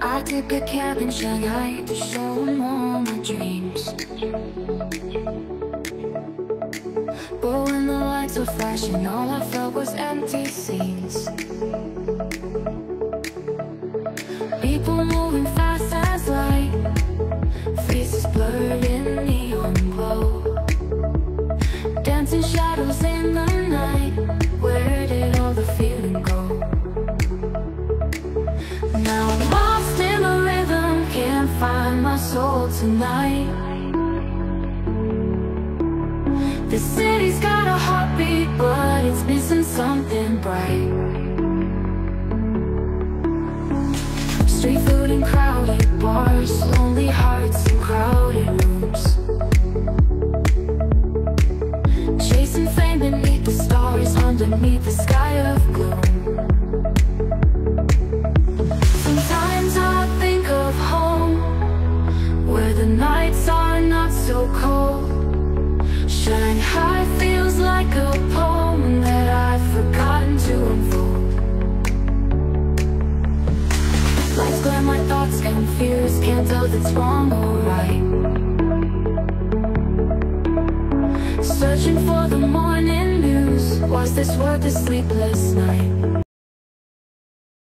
I took a cab in Shanghai to show him all my dreams. But when the lights were flashing, all I felt was empty scenes. Tonight. The city's got a heartbeat, but it's missing something bright. Street food and crowded bars, lonely hearts and crowded rooms. Chasing fame beneath the stars, underneath the sky of gloom. The nights are not so cold. Shanghai feels like a poem that I've forgotten to unfold. Lights glare my thoughts and fears, can't tell if it's wrong or right. Searching for the morning news, was this worth a sleepless night?